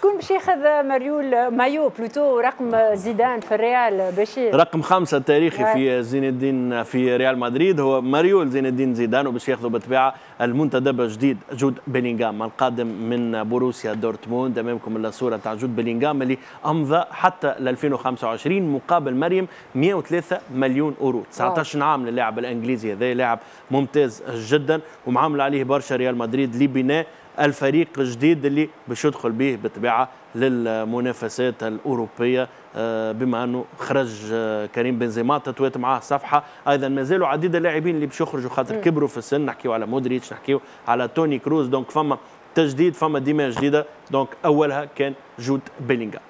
شكون باش ياخذ مريول maillot plutôt رقم زيدان في الريال بشير. رقم خمسة تاريخي في زين الدين في ريال مدريد. هو مريول زين الدين زيدان وباش ياخذوا بالطبيعة المنتدب الجديد جود بيلينغهام القادم من بوروسيا دورتموند. أمامكم الصورة تاع جود بيلينغهام اللي أمضى حتى ل 2025 مقابل مريم 103 مليون أورو. 19 عام للاعب الإنجليزي هذا لاعب ممتاز جدا ومعول عليه برشا ريال مدريد لبناء الفريق الجديد اللي باش يدخل به بالطبيعه للمنافسات الأوروبية آه، بما أنه خرج آه، كريم بنزيما تطوات معاه صفحة أيضا ما زالوا عديد اللاعبين اللي باش يخرجوا خاطر كبروا في السن. نحكيو على مودريتش نحكيو على توني كروز. donc فما تجديد فما ديما جديدة. دونك أولها كان جود بيلينغهام.